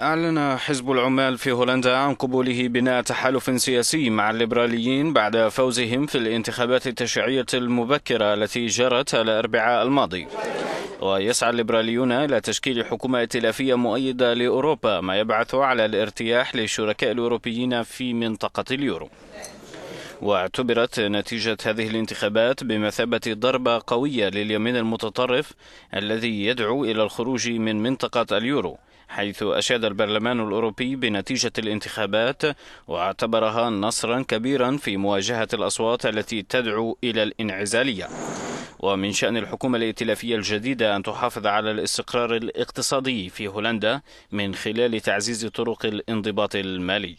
أعلن حزب العمال في هولندا عن قبوله بناء تحالف سياسي مع الليبراليين بعد فوزهم في الانتخابات التشريعية المبكرة التي جرت الأربعاء الماضي. ويسعى الليبراليون إلى تشكيل حكومة ائتلافية مؤيدة لأوروبا ما يبعث على الارتياح للشركاء الأوروبيين في منطقة اليورو. واعتبرت نتيجة هذه الانتخابات بمثابة ضربة قوية لليمين المتطرف الذي يدعو إلى الخروج من منطقة اليورو. حيث أشاد البرلمان الأوروبي بنتيجة الانتخابات واعتبرها نصرا كبيرا في مواجهة الأصوات التي تدعو إلى الانعزالية. ومن شأن الحكومة الائتلافية الجديدة أن تحافظ على الاستقرار الاقتصادي في هولندا من خلال تعزيز طرق الانضباط المالي.